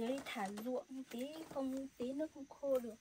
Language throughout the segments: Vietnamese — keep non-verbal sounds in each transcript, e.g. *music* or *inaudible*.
dưới thả ruộng tí không tí nước không khô được.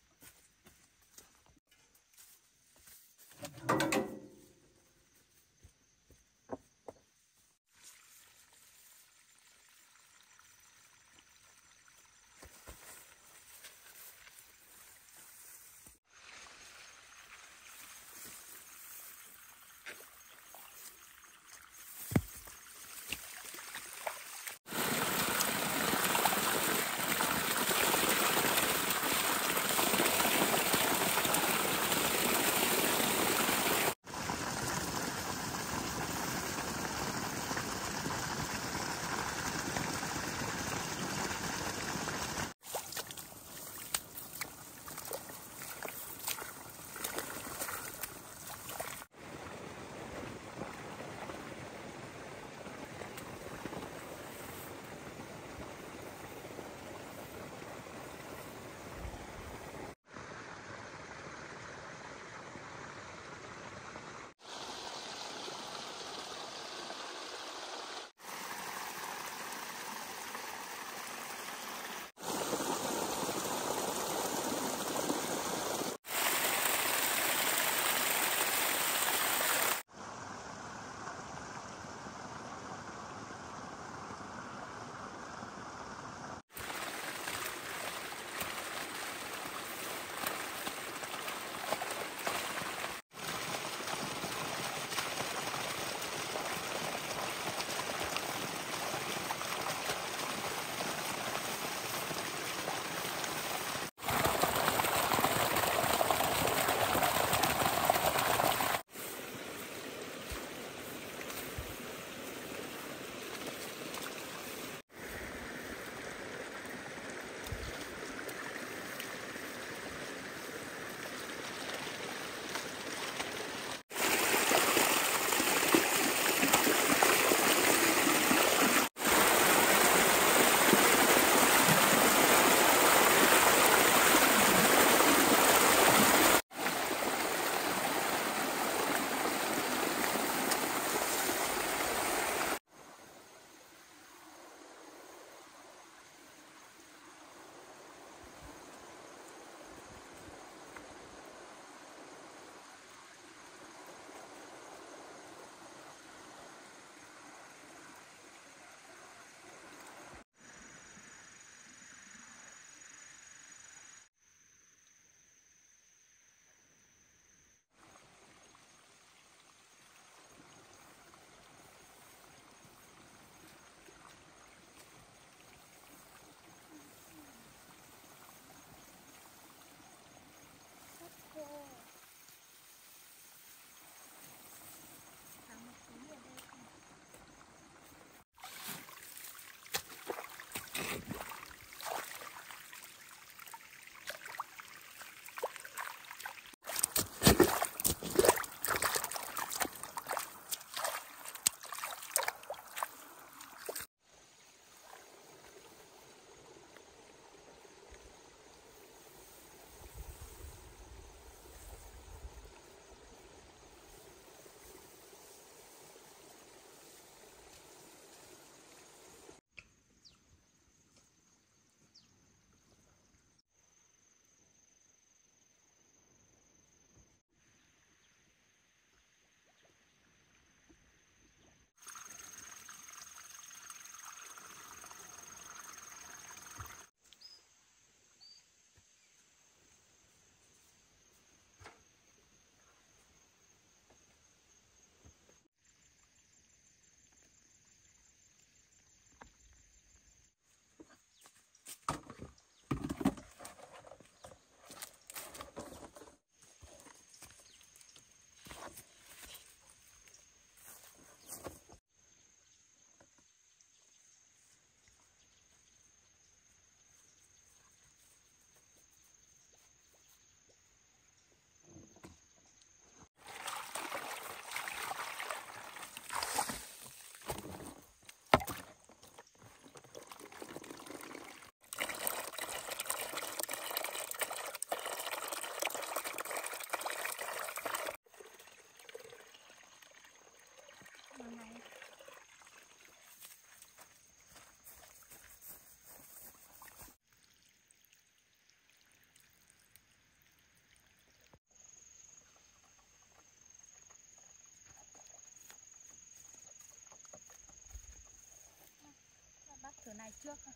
sườn này trước.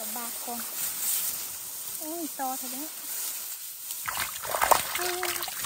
À? Ừ, đây có ba con ôi to thật đấy ừ. Ừ.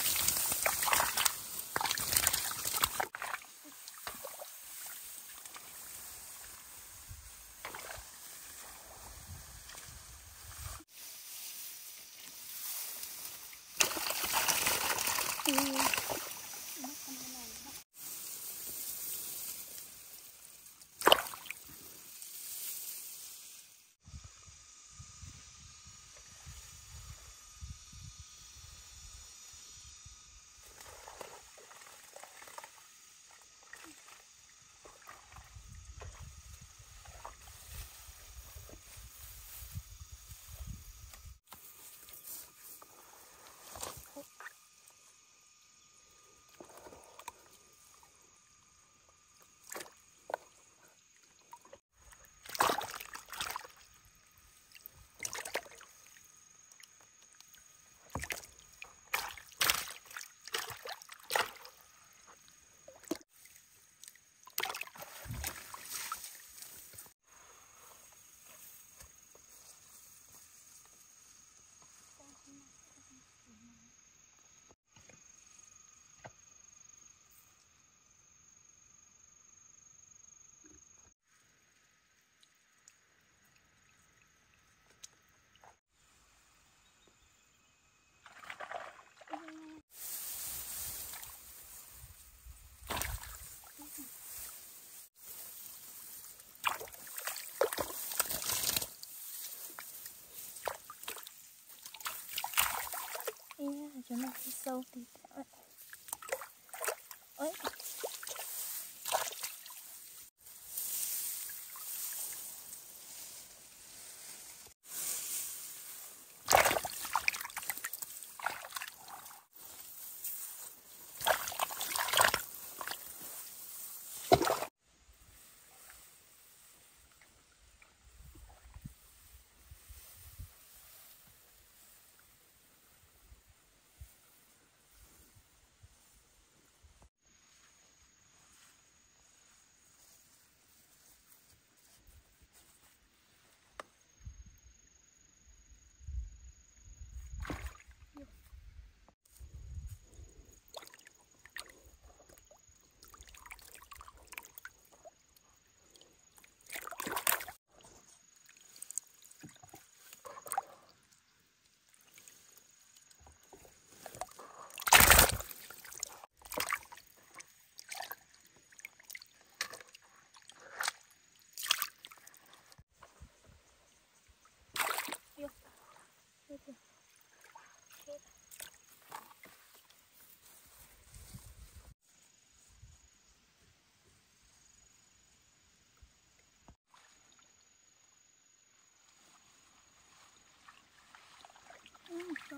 Yeah, cho nó đi sâu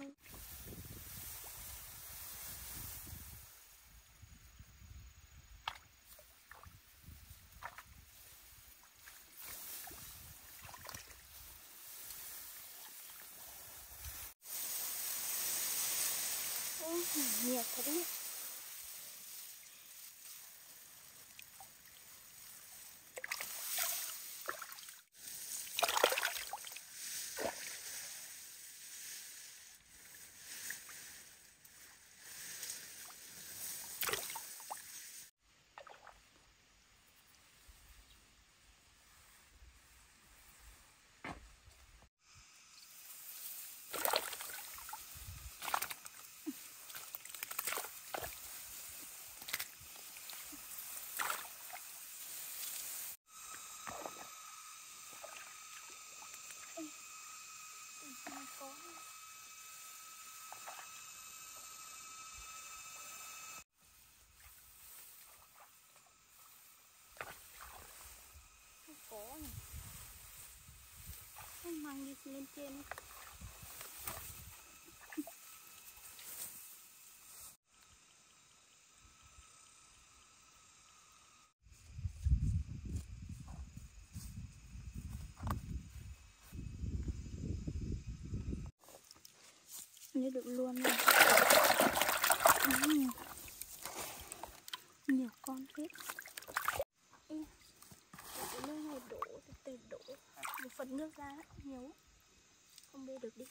tí nữa. Ôi. sâu Ôi, nhiều thật đấy có không có này không mang đi lên trên Như được luôn này, ừ. Nhiều con thế. Cái nước này đổ từ từ đổ Một phần nước ra nhiều không đi được đi.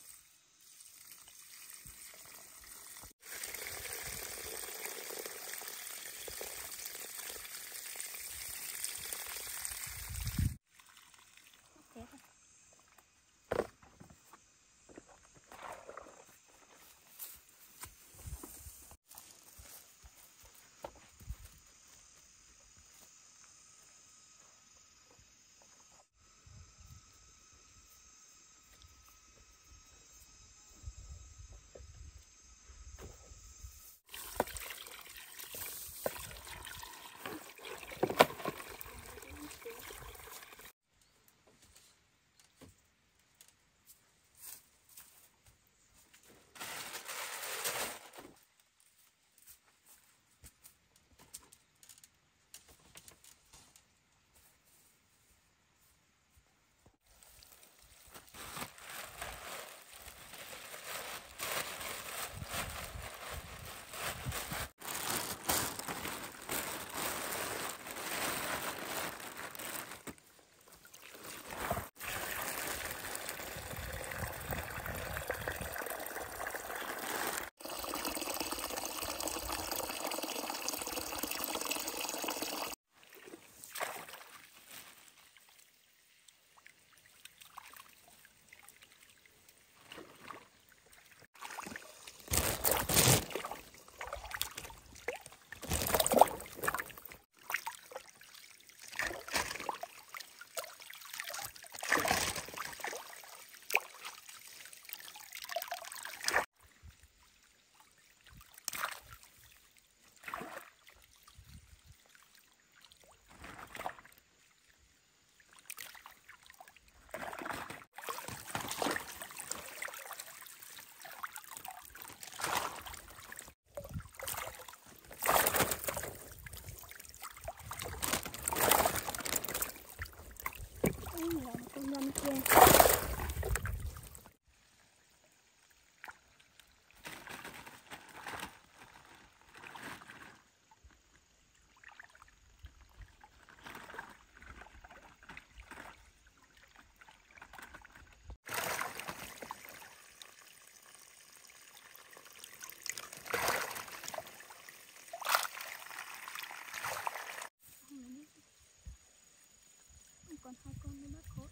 Còn hai con nữa mất khối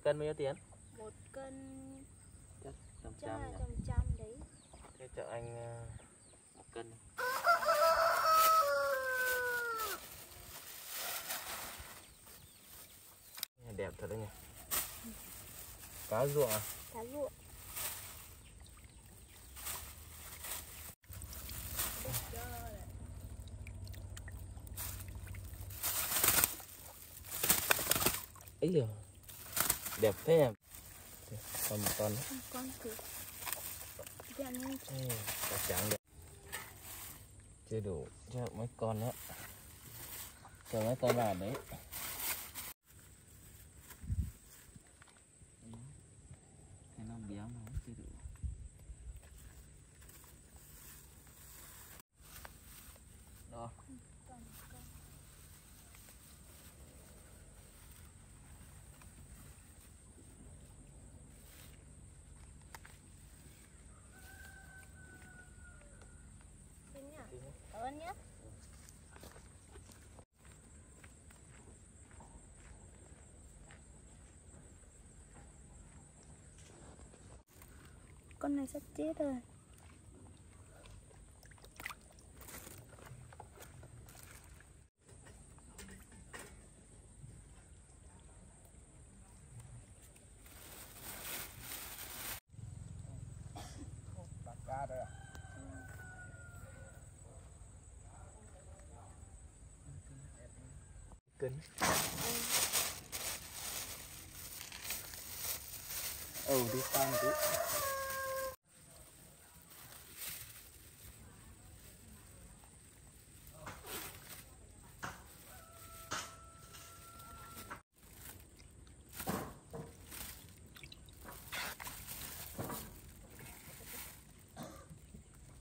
một cân bao nhiêu tiền? Một cân chắc trăm trăm trăm trăm đấy. Thế cho anh ờ, một cân đẹp thật đấy nhỉ. Cá ruộng à? Cá ruộng. Ấy liều đẹp thế nhỉ còn một con nữa. con thử dạng như trắng đẹp. Chưa đủ. Cho mấy con nữa cho mấy con vào đấy cái nó béo nó chưa đủ đó thế nhỉ cảm ơn nhé con này sắp chết rồi Bạc ca rồi à? Ừ, đi tăng tí.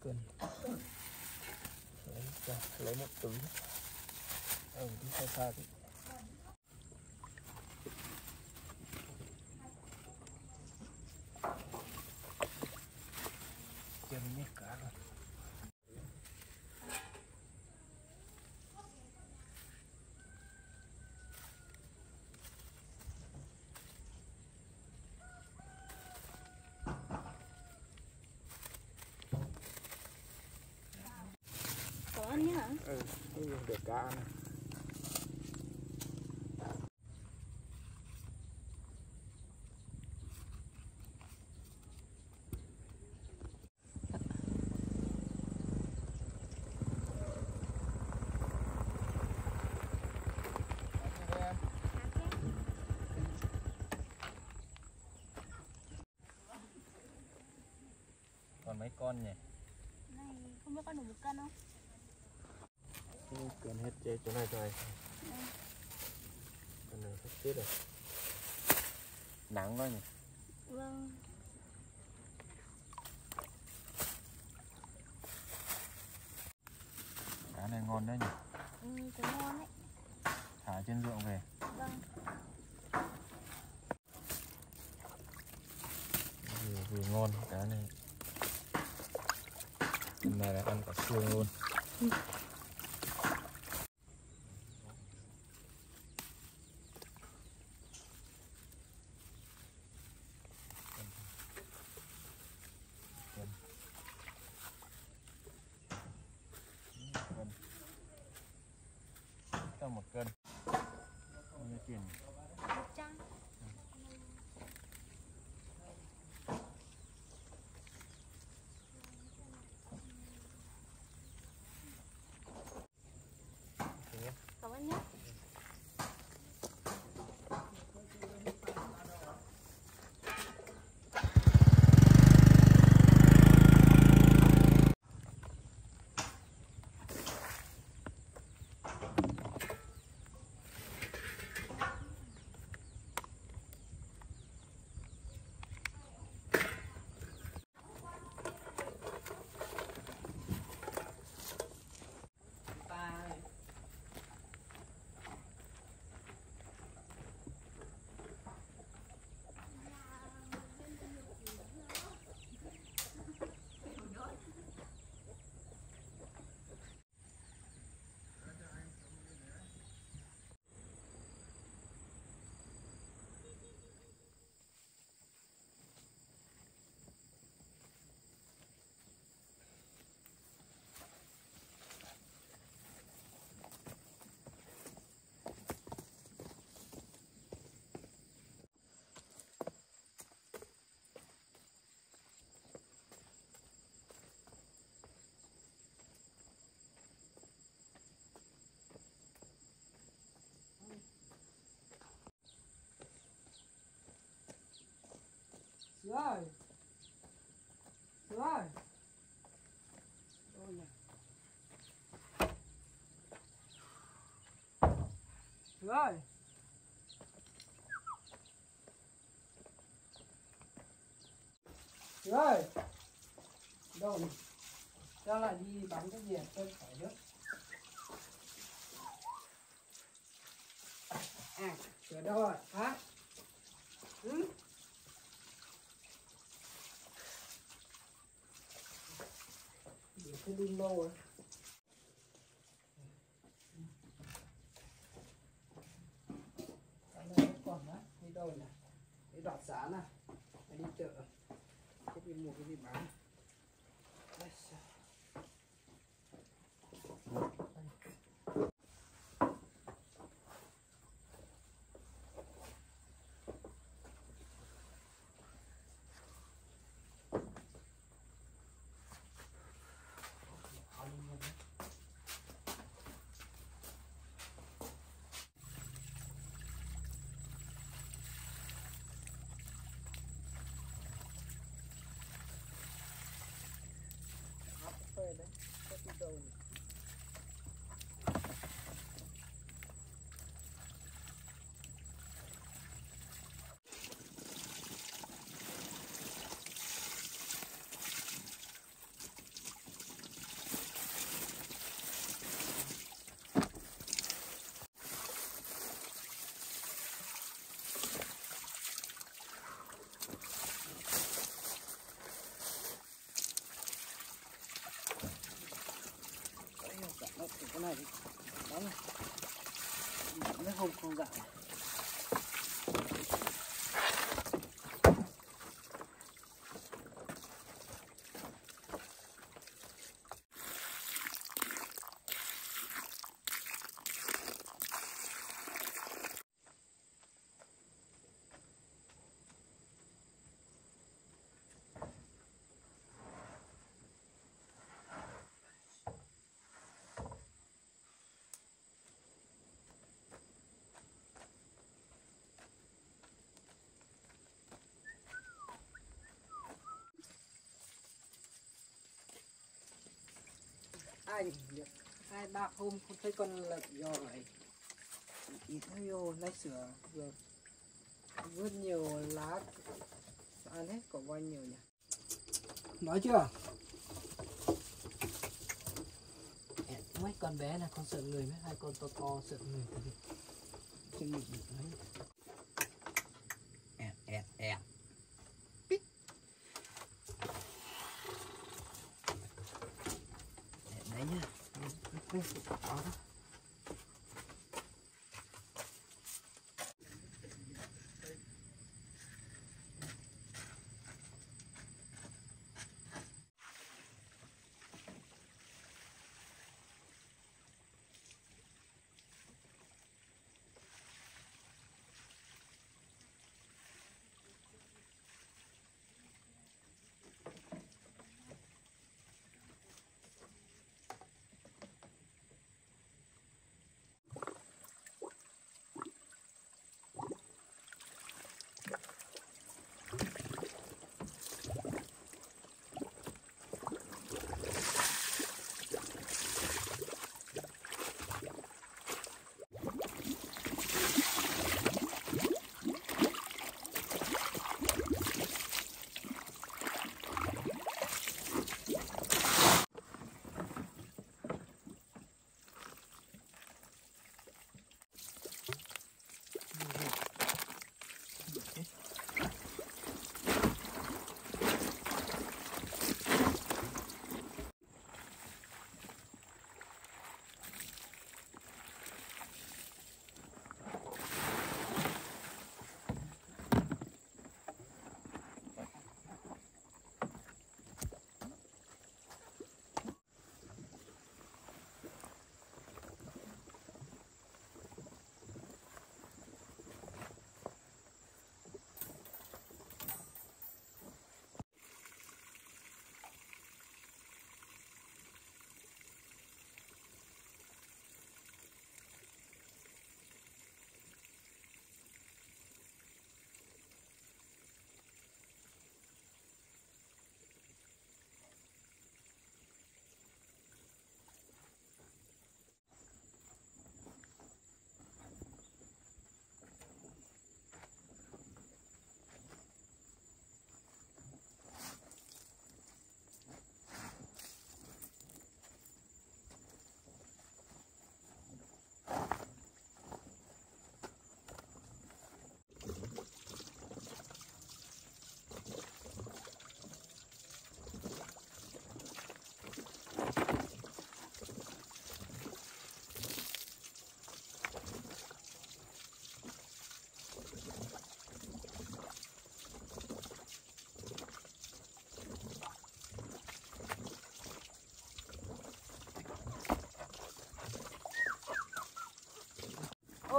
Cân. Lấy ra, lấy một túi. Ừ, đi xa xa đi Chân nhét cả rồi cảm ơn nhé Ừ, được cá này. còn mấy con nhỉ? Này không biết con đủ một cân không cần hết chế chỗ này rồi cần này hết chết rồi nắng quá nhỉ vâng cá này ngon đấy nhỉ ừ, cá ngon đấy thả trên ruộng về vâng vừa, vừa ngon cá này Hôm nay là ăn cả xương luôn cho một cân bao nhiêu tiền một trăm rồi. Rồi. Đâu nhỉ? rồi. Rồi. Đâu nhỉ? cho lại đi bắn cái gì tôi phải nước à sửa đâu rồi hả? Ừ? to be lower. Nó không không gạo ai? Được hai ba hôm không thấy con lợn này. Ít vô lấy sữa rồi vớt nhiều lá ăn hết có bao nhiêu nhỉ? Nói chưa? Mấy con bé này con sợ người mấy hai con to to sợ người? Cái gì? Chân nghịch mấy ẹt ẹt ẹt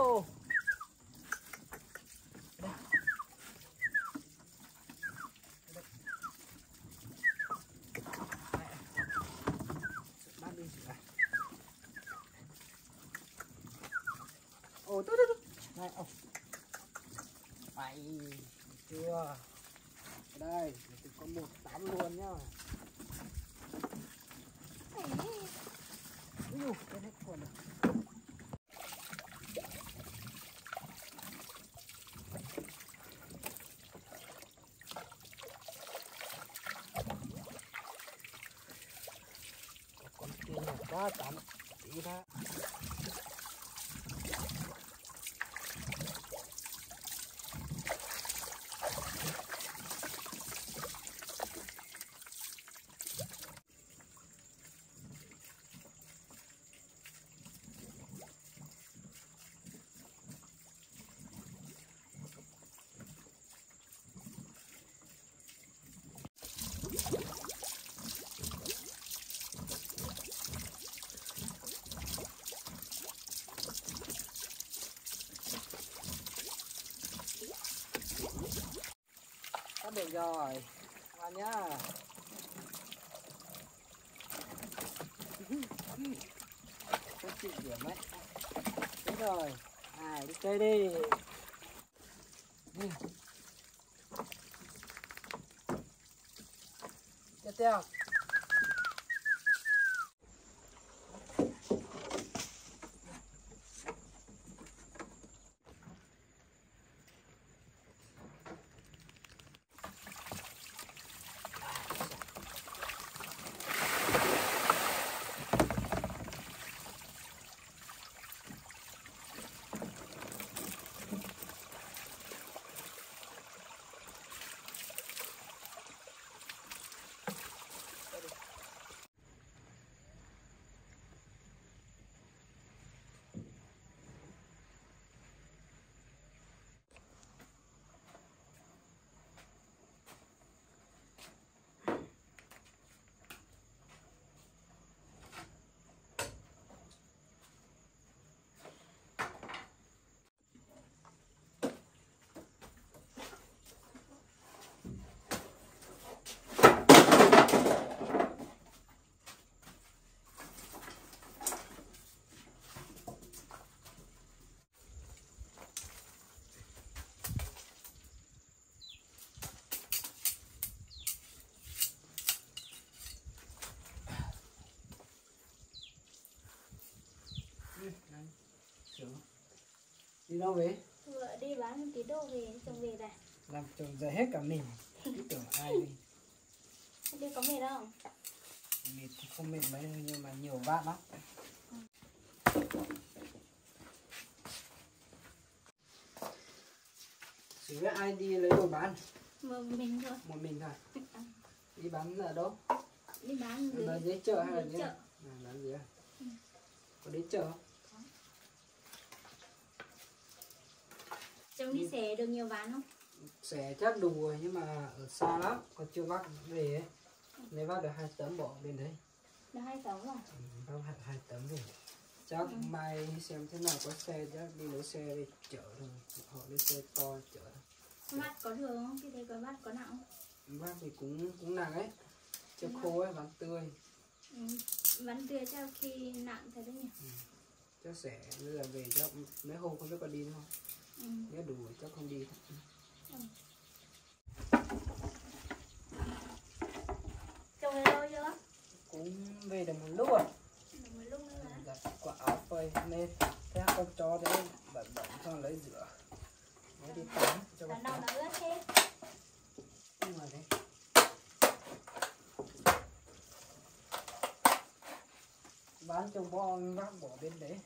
ô đây ồ tốt tốt tốt này ồ mày chưa đây mình có một tám luôn nhá Ui cái hết. Có con kia là quá tắm tí ra Sắp được rồi. Ngoan nhá. Không chịu điểm đấy Đúng rồi. Này, đi chơi Đi. Tiếp theo. Đi đâu về? Vừa đi bán tí đồ về chồng về này Làm chồng dậy hết cả mình Cứ tưởng ai đi Đi có mệt không? Mệt thì không mệt mấy nhưng mà nhiều vát lắm Chỉ biết ai đi lấy đồ bán Mà mình thôi Một mình thôi *laughs* Đi bán ở đâu? Đi bán dưới dưới chợ hay là dưới chợ. À, bán dưới à? Có đến chợ không? Chồng đi xẻ được nhiều bán không? Xẻ chắc đủ rồi nhưng mà ở xa lắm Còn chưa vác về ấy. Nếu vác được hai tấm bỏ bên đấy Được hai tấm rồi. Ừ, vác hai, hai tấm về Chắc mai xem thế nào có xe chắc đi lấy xe đi chở thôi. Họ lấy xe to chở. Mắt có được không? Cái thấy có mắt có nặng không? Vác thì cũng cũng nặng ấy. Chưa khô ấy, bán tươi. Ừ. Bán tươi cho khi nặng thật đấy nhỉ? Chắc sẽ bây giờ về chắc mấy hôm không biết có đi nữa không Ừ. Đủ rồi chắc không đi. Thôi Chồng về đâu chưa? Cũng về được một lúc Được một lúc nữa giặt quả áo phơi nên thế con chó đấy bẩn bẩn xong lấy rửa. Lấy đi tắm cho con nó ướt thế. Nhưng mà đấy. Bán cho bò vác bỏ bên đấy